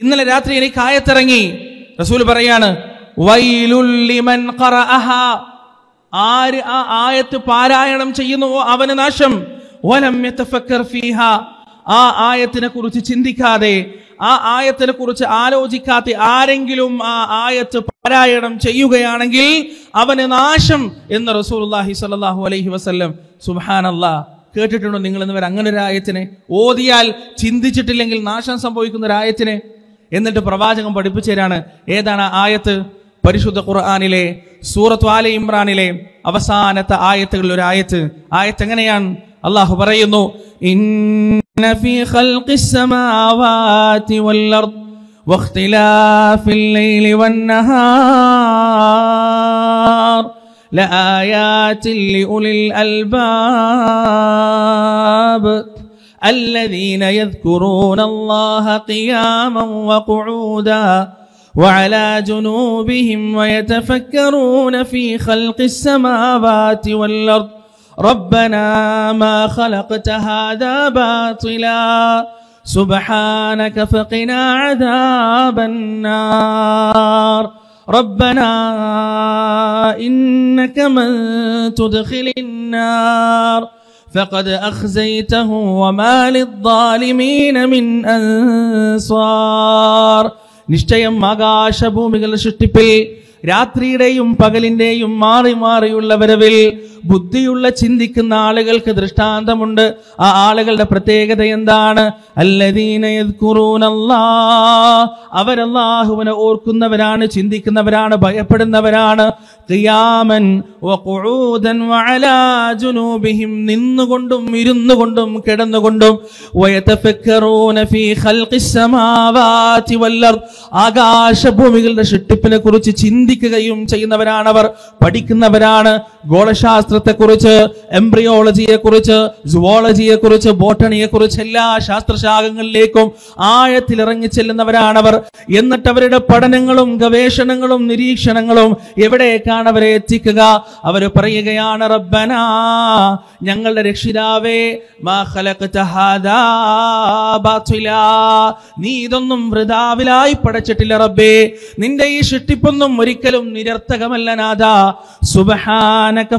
ഇന്നലെ രാത്രി എനിക്ക് ആയത്തിറങ്ങി. റസൂൽ പറയാണ് വൈലുല്ലിമൻ. ആര് ആ ആയത്ത് പാരായണം ചെയ്യുന്നുവോ അവന് നാശം. ഫീഹ. ആ ആയത്തിനെ കുറിച്ച് ചിന്തിക്കാതെ ആ ആയത്തിനെ കുറിച്ച് ആലോചിക്കാതെ ആരെങ്കിലും ആ ആയത്ത് പാരായണം ചെയ്യുകയാണെങ്കിൽ അവന് നാശം എന്ന് റസൂലുള്ളാഹി സ്വല്ലല്ലാഹു അലൈഹി വസല്ലം സുബ്ഹാനല്ലാഹ് കേട്ടിട്ടുണ്ടോ നിങ്ങൾ എന്നിവർ അങ്ങനെ ഒരു ആയത്തിനെ ഓതിയാൽ ചിന്തിച്ചിട്ടില്ലെങ്കിൽ നാശം സംഭവിക്കുന്ന ഒരു ആയത്തിനെ എന്നിട്ട് പ്രവാചകം പഠിപ്പിച്ചതാണ് ഏതാണ് ആയത്ത്? പരിശുദ്ധ ഖുർആാനിലെ സൂറത്ത് ആല ഇമ്രാനിലെ അവസാനത്തെ ആയത്തുകളിൽ ഒരു ആയത്ത്. ആയത്ത് എങ്ങനെയാണ്? അള്ളാഹു പറയുന്നു ഇന്ന ഫീ ഖൽഖിസ് الذين يذكرون الله قياما وقعودا وعلى جنوبهم ويتفكرون في خلق السماوات والأرض. ربنا ما خلقت هذا باطلا. سبحانك فقنا عذاب النار. ربنا إنك من تدخل النار. فقد أخزيته وما للظالمين من أنصار നിശ്ചയം ആകാശഭൂമികളുടെ സൃഷ്ടിപ്പിൽ രാത്രിയുടെയും പകലിന്റെയും മാറി മാറിയുള്ള വരവിൽ ബുദ്ധിയുള്ള ചിന്തിക്കുന്ന ആളുകൾക്ക് ദൃഷ്ടാന്തമുണ്ട് ആ ആളുകളുടെ പ്രത്യേകത എന്താണ് അല്ലദീന യദ്കുറൂനല്ലാഹ് അവരല്ലാഹുവിനെ ഓർക്കുന്നവരാണ് ചിന്തിക്കുന്നവരാണ് ഭയപ്പെടുന്നവരാണ് ഖിയാമൻ വഖുഊദൻ വഅലാ ജുനൂബിഹിം നിന്നുകൊണ്ടും ഇരുന്നുകൊണ്ടും കിടന്നുകൊണ്ടും വയതഫക്കറൂന ഫീ ഖൽഖിസ് സമാവാതി വൽ അർദ് ആകാശഭൂമികളുടെ സൃഷ്ടിപ്പിനെ കുറിച്ച് ചിന്തിക്കുകയും ചെയ്യുന്നവരാണവർ പഠിക്കുന്നവരാണ്. ഗോളശാസ്ത്രത്തെ കുറിച്ച് എംബ്രിയോളജിയെ കുറിച്ച് സുവോളജിയെ കുറിച്ച് ബോട്ടണിയെ കുറിച്ച് എല്ലാ ശാസ്ത്രശാഖങ്ങളിലേക്കും ആഴത്തിൽ ഇറങ്ങി ചെല്ലുന്നവരാണവർ. എന്നിട്ട് അവരുടെ പഠനങ്ങളും ഗവേഷണങ്ങളും നിരീക്ഷണങ്ങളും എവിടേക്കാണ് അവരെ എത്തിക്കുക. അവർ പറയുകയാണ് റബ്ബന ഞങ്ങളുടെ രക്ഷിതാവേ. നീ ഇതൊന്നും വൃതാവിലായി പടച്ചിട്ടില്ല റബ്ബേ. നിന്റെ ഈ ഷിട്ടിപ്പൊന്നും ഒരിക്കലും നിരർത്ഥകമല്ല നാഥ. സുബ്ഹാനക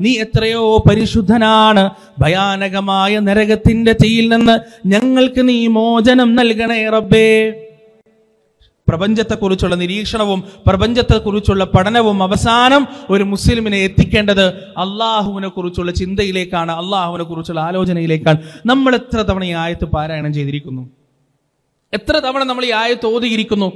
നീ എത്രയോ പരിശുദ്ധനാണ്. ഭയാനകമായ നരകത്തിന്റെ തീയിൽ നിന്ന് ഞങ്ങൾക്ക് നീ മോചനം നൽകണേ റബ്ബേ. പ്രപഞ്ചത്തെക്കുറിച്ചുള്ള നിരീക്ഷണവും പ്രപഞ്ചത്തെക്കുറിച്ചുള്ള പഠനവും അവസാനം ഒരു മുസ്ലിമിനെ എത്തിക്കേണ്ടത് അള്ളാഹുവിനെ കുറിച്ചുള്ള ചിന്തയിലേക്കാണ് അള്ളാഹുവിനെ കുറിച്ചുള്ള ആലോചനയിലേക്കാണ്. നമ്മൾ എത്ര തവണ ഈ ആയത്ത് പാരായണം ചെയ്തിരിക്കുന്നു? എത്ര തവണ നമ്മൾ ഈ ആയത്ത് ഓതിയിരിക്കുന്നു?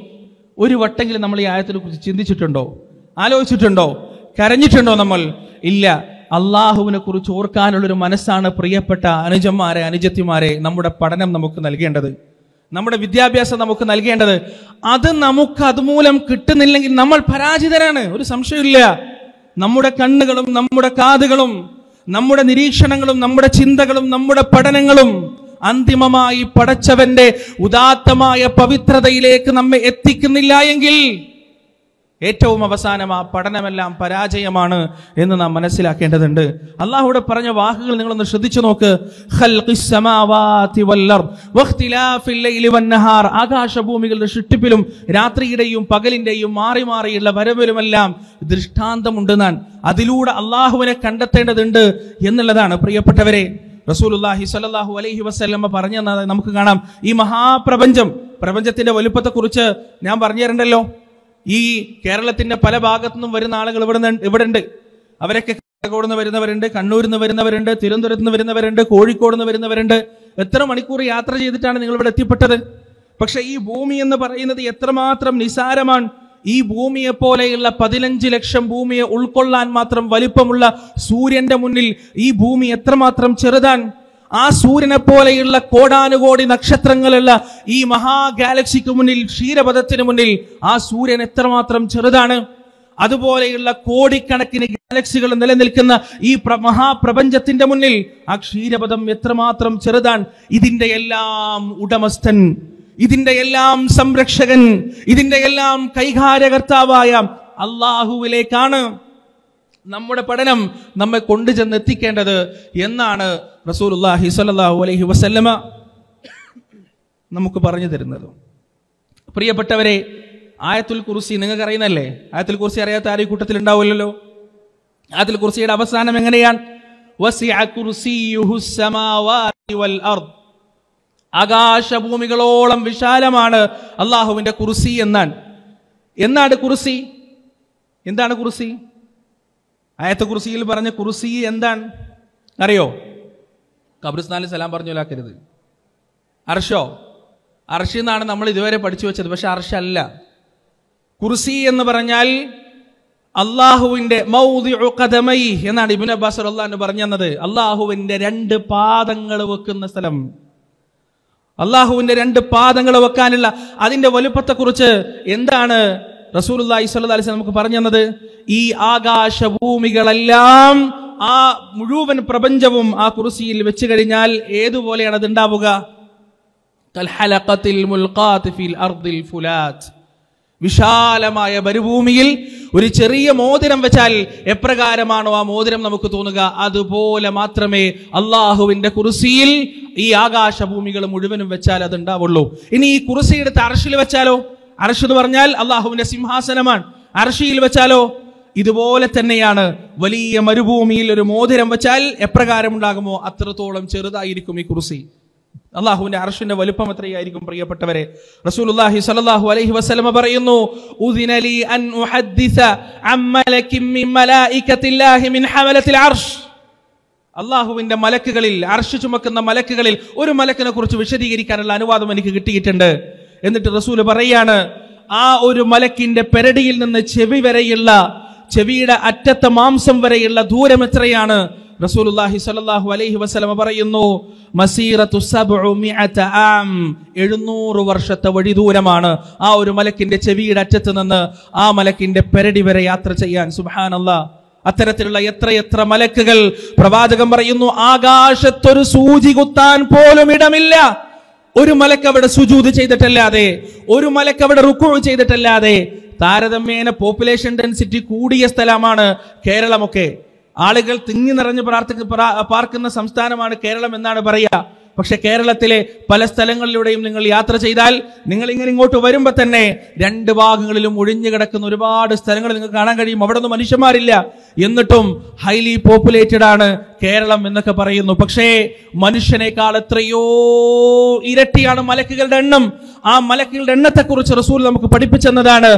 ഒരു വട്ടെങ്കിലും നമ്മൾ ഈ ആയത്തിനെ കുറിച്ച് ചിന്തിച്ചിട്ടുണ്ടോ? ആലോചിച്ചിട്ടുണ്ടോ? കരഞ്ഞിട്ടുണ്ടോ നമ്മൾ? ഇല്ല. അള്ളാഹുവിനെ കുറിച്ച് ഓർക്കാനുള്ളൊരു മനസ്സാണ് പ്രിയപ്പെട്ട അനുജന്മാരെ അനുജത്തിമാരെ നമ്മുടെ പഠനം നമുക്ക് നൽകേണ്ടത്. നമ്മുടെ വിദ്യാഭ്യാസം നമുക്ക് നൽകേണ്ടത്. അത് നമുക്ക് അതുമൂലം കിട്ടുന്നില്ലെങ്കിൽ നമ്മൾ പരാജിതരാണ്. ഒരു സംശയമില്ല നമ്മുടെ കണ്ണുകളും നമ്മുടെ കാതുകളും നമ്മുടെ നിരീക്ഷണങ്ങളും നമ്മുടെ ചിന്തകളും നമ്മുടെ പഠനങ്ങളും അന്തിമമായി പടച്ചവന്റെ ഉദാത്തമായ പവിത്രതയിലേക്ക് നമ്മെ എത്തിക്കുന്നില്ല എങ്കിൽ ഏറ്റവും അവസാനം ആ പഠനമെല്ലാം പരാജയമാണ് എന്ന് നാം മനസ്സിലാക്കേണ്ടതുണ്ട്. അള്ളാഹുവിടെ പറഞ്ഞ വാക്കുകൾ നിങ്ങളൊന്ന് ശ്രദ്ധിച്ചു നോക്ക്. ആകാശഭൂമികളുടെ സൃഷ്ടിപ്പിലും രാത്രിയുടെയും പകലിന്റെയും മാറി മാറിയുള്ള വരവിലുമെല്ലാം ദൃഷ്ടാന്തമുണ്ട് നാൻ. അതിലൂടെ അള്ളാഹുവിനെ കണ്ടെത്തേണ്ടതുണ്ട് എന്നുള്ളതാണ്. പ്രിയപ്പെട്ടവരെ റസൂലുള്ളാഹി സ്വല്ലല്ലാഹു അലൈഹി വസ്ല്ലമ്മ പറഞ്ഞു നമുക്ക് കാണാം. ഈ മഹാപ്രപഞ്ചം പ്രപഞ്ചത്തിന്റെ വലുപ്പത്തെക്കുറിച്ച് ഞാൻ പറഞ്ഞു തരണ്ടല്ലോ ഈ കേരളത്തിന്റെ പല ഭാഗത്തു നിന്നും വരുന്ന ആളുകൾ ഇവിടെ ഇവിടെ ഉണ്ട് അവരൊക്കെ കാസർഗോഡ് നിന്ന് വരുന്നവരുണ്ട് കണ്ണൂരിൽ നിന്ന് വരുന്നവരുണ്ട് തിരുവനന്തപുരത്ത് നിന്ന് വരുന്നവരുണ്ട് കോഴിക്കോട് നിന്ന് വരുന്നവരുണ്ട്. എത്ര മണിക്കൂർ യാത്ര ചെയ്തിട്ടാണ് നിങ്ങൾ ഇവിടെ എത്തിപ്പെട്ടത്? പക്ഷെ ഈ ഭൂമി എന്ന് പറയുന്നത് എത്രമാത്രം നിസാരമാണ്. ഈ ഭൂമിയെ പോലെയുള്ള പതിനഞ്ച് ലക്ഷം ഭൂമിയെ ഉൾക്കൊള്ളാൻ മാത്രം വലിപ്പമുള്ള സൂര്യന്റെ മുന്നിൽ ഈ ഭൂമി എത്രമാത്രം ചെറുതാൻ ആ സൂര്യനെ പോലെയുള്ള കോടാനുകോടി നക്ഷത്രങ്ങളുള്ള ഈ മഹാ ഗാലക്സിക്ക് മുന്നിൽ ക്ഷീരപഥത്തിന് മുന്നിൽ ആ സൂര്യൻ എത്രമാത്രം ചെറുതാണ്? അതുപോലെയുള്ള കോടിക്കണക്കിന് ഗാലക്സികൾ നിലനിൽക്കുന്ന ഈ പ്ര- മഹാപ്രപഞ്ചത്തിന്റെ മുന്നിൽ ആ ക്ഷീരപഥം എത്രമാത്രം ചെറുതാൻ ഇതിന്റെ എല്ലാം ഉടമസ്ഥൻ ഇതിന്റെ എല്ലാം സംരക്ഷകൻ ഇതിന്റെ എല്ലാം കൈകാര്യകർത്താവായ അള്ളാഹുവിലേക്കാണ് നമ്മുടെ പഠനം നമ്മെ കൊണ്ടുചെന്ന് എത്തിക്കേണ്ടത് എന്നാണ് റസൂലുള്ളാഹി സ്വല്ലല്ലാഹു അലൈഹി വസല്ലമ നമുക്ക് പറഞ്ഞു തരുന്നത്. പ്രിയപ്പെട്ടവരെ ആയത്തുൽ കുർസി നിങ്ങൾക്ക് അറിയുന്നല്ലേ ആയത്തുൽ കുർസി അറിയാത്ത ആരും കൂട്ടത്തിൽ ഉണ്ടാവില്ലല്ലോ? ആയത്തുൽ കുർസിയുടെ അവസാനം എങ്ങനെയാണ്? ആകാശഭൂമികളോളം വിശാലമാണ് അള്ളാഹുവിന്റെ കുർസി എന്നാണ്. എന്നാണ് കുർസി? എന്താണ് കുർസി? ആയത്ത കുർസിയിൽ പറഞ്ഞ കുർസി എന്താണ്? അറിയോ? ഖബറിസ്ഥാനിൽ സലാം പറഞ്ഞു പറഞ്ഞോലാക്കരുത് അർഷോ അർഷി എന്നാണ് നമ്മൾ ഇതുവരെ പഠിച്ചു വെച്ചത് പക്ഷെ അർഷല്ല കുർസി എന്ന് പറഞ്ഞാൽ അള്ളാഹുവിന്റെ എന്നാണ് ഇബിൻ അബ്ബാസ് റളിയല്ലാഹു പറഞ്ഞു തന്നത്. അള്ളാഹുവിന്റെ രണ്ട് പാദങ്ങൾ വെക്കുന്ന സ്ഥലം. അള്ളാഹുവിന്റെ രണ്ട് പാദങ്ങൾ വെക്കാനുള്ള അതിന്റെ വലുപ്പത്തെക്കുറിച്ച് എന്താണ് അലൈഹി വസല്ലം നമുക്ക് പറഞ്ഞു തന്നത് ഈ ആകാശഭൂമികളെല്ലാം ആ മുഴുവൻ പ്രപഞ്ചവും ആ കുറിസിയിൽ വെച്ച് കഴിഞ്ഞാൽ ഏതുപോലെയാണ് അത് ഉണ്ടാവുക? വിശാലമായ മരുഭൂമിയിൽ ഒരു ചെറിയ മോതിരം വെച്ചാൽ എപ്രകാരമാണോ ആ മോതിരം നമുക്ക് തോന്നുക? അതുപോലെ മാത്രമേ അള്ളാഹുവിന്റെ കുറിസിയിൽ ഈ ആകാശഭൂമികൾ മുഴുവനും വെച്ചാൽ അത് ഉണ്ടാവുള്ളൂ. ഇനി ഈ കുറിസിയുടെ അർഷിൽ വെച്ചാലോ? അർഷ് എന്ന് പറഞ്ഞാൽ അള്ളാഹുവിന്റെ സിംഹാസനമാണ്. അർഷിയിൽ വെച്ചാലോ? ഇതുപോലെ തന്നെയാണ്. വലിയ മരുഭൂമിയിൽ ഒരു മോതിരം വെച്ചാൽ എപ്രകാരം ഉണ്ടാകുമോ അത്രത്തോളം ചെറുതായിരിക്കും ഈ കുർസി. അള്ളാഹുവിന്റെ അർഷിന്റെ വലുപ്പം എത്രയായിരിക്കും പ്രിയപ്പെട്ടവരെ? റസൂലുള്ളാഹി സ്വല്ലല്ലാഹു അലൈഹി വസല്ലമ പറയുന്നു അൻ ഉഹദ്ദിസ മിൻ മിൻ അർഷ്. അള്ളാഹുവിന്റെ മലക്കുകളിൽ അർഷ് ചുമക്കുന്ന മലക്കുകളിൽ ഒരു മലക്കിനെ കുറിച്ച് വിശദീകരിക്കാനുള്ള അനുവാദം എനിക്ക് കിട്ടിയിട്ടുണ്ട്. എന്നിട്ട് റസൂൽ പറയാണ് ആ ഒരു മലക്കിന്റെ പെരടിയിൽ നിന്ന് ചെവി വരെയുള്ള ചെവിയുടെ അറ്റത്തെ മാംസം വരെയുള്ള ദൂരം എത്രയാണ്? റസൂലുള്ളാഹി സ്വല്ലല്ലാഹു അലൈഹി വസല്ലമ പറയുന്നു മസീറത്തു ആം 700 വർഷത്തെ വഴി ദൂരമാണ് ആ ഒരു മലക്കിന്റെ ചെവിയുടെ അറ്റത്ത് നിന്ന് ആ മലക്കിന്റെ പെരടി വരെ യാത്ര ചെയ്യാൻ. സുബ്ഹാനല്ലാഹ്. അത്തരത്തിലുള്ള എത്രയെത്ര മലക്കുകൾ പ്രവാചകൻ പറയുന്നു ആകാശത്തൊരു സൂചി കുത്താൻ പോലും ഇടമില്ല. ഒരു മലക്ക് അവിടെ സുജൂത് ചെയ്തിട്ടല്ലാതെ ഒരു മലക്ക് അവിടെ റുക്കു ചെയ്തിട്ടല്ലാതെ താരതമ്യേന പോപ്പുലേഷൻ ഡെൻസിറ്റി കൂടിയ സ്ഥലമാണ് കേരളമൊക്കെ. ആളുകൾ തിങ്ങി നിറഞ്ഞ് പ്രാർത്ഥി പാർക്കുന്ന സംസ്ഥാനമാണ് കേരളം എന്നാണ് പറയുക. പക്ഷെ കേരളത്തിലെ പല സ്ഥലങ്ങളിലൂടെയും നിങ്ങൾ യാത്ര ചെയ്താൽ നിങ്ങൾ ഇങ്ങനെ ഇങ്ങോട്ട് വരുമ്പോൾ തന്നെ രണ്ട് ഭാഗങ്ങളിലും ഒഴിഞ്ഞു കിടക്കുന്ന ഒരുപാട് സ്ഥലങ്ങൾ നിങ്ങൾക്ക് കാണാൻ കഴിയും. അവിടെ ഒന്നും മനുഷ്യന്മാരില്ല. എന്നിട്ടും ഹൈലി പോപ്പുലേറ്റഡ് ആണ് കേരളം എന്നൊക്കെ പറയുന്നു. പക്ഷേ മനുഷ്യനേക്കാൾ എത്രയോ ഇരട്ടിയാണ് മലക്കുകളുടെ എണ്ണം. ആ മലക്കുകളുടെ എണ്ണത്തെക്കുറിച്ച് റസൂൽ നമുക്ക് പഠിപ്പിച്ചെന്നതാണ്.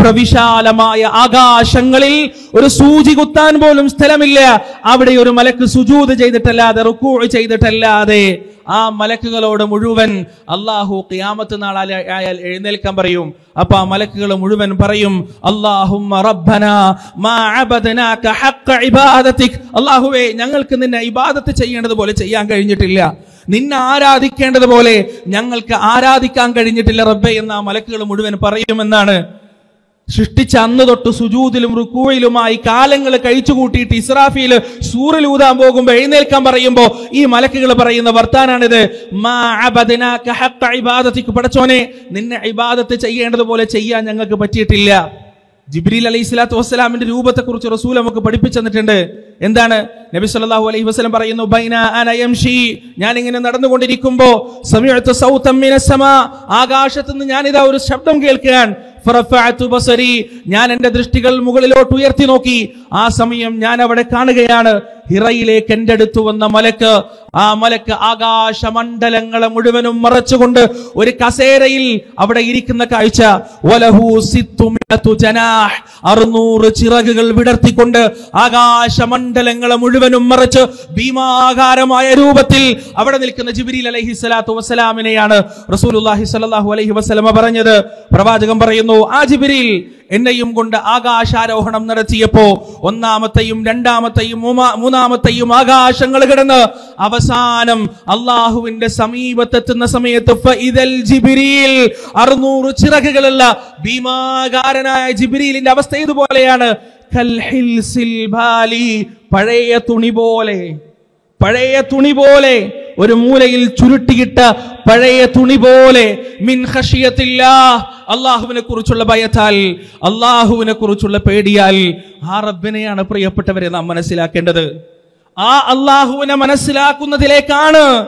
പ്രവിശാലമായ ആകാശങ്ങളിൽ ഒരു സൂചി കുത്താൻ പോലും സ്ഥലമില്ല. അവിടെ ഒരു മലക്ക് സുജൂത് ചെയ്തിട്ടല്ലാതെ റുക്കൂ ചെയ്തിട്ടല്ലാതെ. ആ മലക്കുകളോട് മുഴുവൻ അള്ളാഹു ഖിയാമത്ത് നാളായാൽ എഴുന്നേൽക്കാൻ പറയും. അപ്പൊ ആ മലക്കുകൾ മുഴുവൻ പറയും അള്ളാഹുമ്മ അള്ളാഹുവേ ഞങ്ങൾക്ക് നിന്നെ ഇബാദത്ത് ചെയ്യേണ്ടതുപോലെ ചെയ്യാൻ കഴിഞ്ഞിട്ടില്ല. നിന്നെ ആരാധിക്കേണ്ടതുപോലെ ഞങ്ങൾക്ക് ആരാധിക്കാൻ കഴിഞ്ഞിട്ടില്ല റബ്ബെ എന്ന് ആ മലക്കുകൾ മുഴുവൻ പറയുമെന്നാണ്. സൃഷ്ടിച്ച അന്ന് തൊട്ട് സുജൂതിലും റുക്കൂയിലുമായി കാലങ്ങൾ കഴിച്ചു കൂട്ടിയിട്ട് ഇസ്രാഫിയിൽ സൂറിലൂതാൻ പോകുമ്പോൾ എഴുന്നേൽക്കാൻ പറയുമ്പോൾ ഈ മലക്കുകൾ പറയുന്ന വർത്താനാണിത്. പടച്ചോനെ നിന്നെ ഇബാദത്ത് ചെയ്യേണ്ടതുപോലെ ചെയ്യാൻ ഞങ്ങൾക്ക് പറ്റിയിട്ടില്ല. ജിബ്രീൽ അലൈഹി സ്വലാത്തു വസ്സലാമിന്റെ രൂപത്തെ കുറിച്ച് റസൂൽ നമുക്ക് പഠിപ്പിച്ചു തന്നിട്ടുണ്ട് എന്താണ്? നബി സല്ലല്ലാഹു അലൈഹി വസല്ലം പറയുന്നു അന യംഷി ഞാൻ ഇങ്ങനെ നടന്നുകൊണ്ടിരിക്കുമ്പോ സമയത്ത് സൗതം മിനസ് സമാ ആകാശത്ത് നിന്ന് ഞാൻ ഒരു ശബ്ദം കേൾക്കുകയാണ്. ഞാൻ എന്റെ ദൃഷ്ടികൾ മുകളിലോട്ട് ഉയർത്തി നോക്കി. ആ സമയം ഞാൻ അവിടെ കാണുകയാണ്. ഹിറയിലേക്ക് എന്റെ അടുത്ത് വന്ന മലക്ക് ആ മലക്ക് ആകാശമണ്ഡലങ്ങളെ മുഴുവനും മറച്ചുകൊണ്ട് ഒരു കസേരയിൽ അവിടെ ഇരിക്കുന്ന കാഴ്ച. അറുന്നൂറ് ചിറകുകൾ വിടർത്തിക്കൊണ്ട് ആകാശമണ്ഡലങ്ങളെ മുഴുവനും മറച്ച് ഭീമാകാരമായ രൂപത്തിൽ അവിടെ നിൽക്കുന്ന ജിബ്രീൽ അലഹി സ്വലാത്തു വസ്സലാമിനെയാണ് റസൂലുള്ളാഹി സ്വല്ലല്ലാഹു അലൈഹി വസല്ലമ പറഞ്ഞത്. പ്രവാചകം പറയുന്നു ആ ജിബ്രീൽ എന്നെയും കൊണ്ട് ആകാശാരോഹണം നടത്തിയപ്പോ ഒന്നാമത്തെയും രണ്ടാമത്തെയും മൂന്നാ- മൂന്നാമത്തെയും ആകാശങ്ങൾ കിടന്ന് അവസാനം അള്ളാഹുവിന്റെ സമീപത്തെത്തുന്ന സമയത്ത് അറുനൂറ് അറുന്നൂറ് ചിറകുകളുള്ള ഭീമാകാരനായ ജിബിരിയിലിന്റെ അവസ്ഥ ഇതുപോലെയാണ് പഴയ തുണി പോലെ പഴയ തുണി പോലെ. ഒരു മൂലയിൽ ചുരുട്ടിയിട്ട പഴയ തുണി പോലെ മിൻ അള്ളാഹുവിനെ കുറിച്ചുള്ള ഭയത്താൽ അള്ളാഹുവിനെ കുറിച്ചുള്ള പേടിയാൽ ആ റബ്ബിനെയാണ് പ്രിയപ്പെട്ടവരെ നാം മനസ്സിലാക്കേണ്ടത്. ആ അള്ളാഹുവിനെ മനസ്സിലാക്കുന്നതിലേക്കാണ്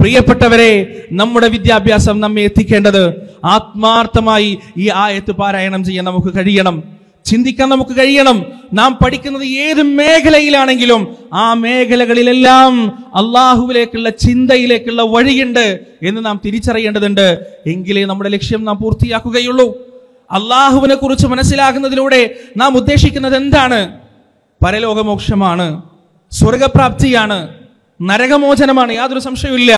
പ്രിയപ്പെട്ടവരെ നമ്മുടെ വിദ്യാഭ്യാസം നമ്മെ എത്തിക്കേണ്ടത്. ആത്മാർത്ഥമായി ഈ ആയത്ത് പാരായണം ചെയ്യാൻ നമുക്ക് കഴിയണം. ചിന്തിക്കാൻ നമുക്ക് കഴിയണം. നാം പഠിക്കുന്നത് ഏത് മേഖലയിലാണെങ്കിലും ആ മേഖലകളിലെല്ലാം അള്ളാഹുവിലേക്കുള്ള ചിന്തയിലേക്കുള്ള വഴിയുണ്ട് എന്ന് നാം തിരിച്ചറിയേണ്ടതുണ്ട്. എങ്കിലേ നമ്മുടെ ലക്ഷ്യം നാം പൂർത്തിയാക്കുകയുള്ളൂ. അള്ളാഹുവിനെ കുറിച്ച് മനസ്സിലാകുന്നതിലൂടെ നാം ഉദ്ദേശിക്കുന്നത് എന്താണ്? പരലോകമോക്ഷമാണ് സ്വർഗപ്രാപ്തിയാണ് നരകമോചനമാണ് യാതൊരു സംശയവുമില്ല.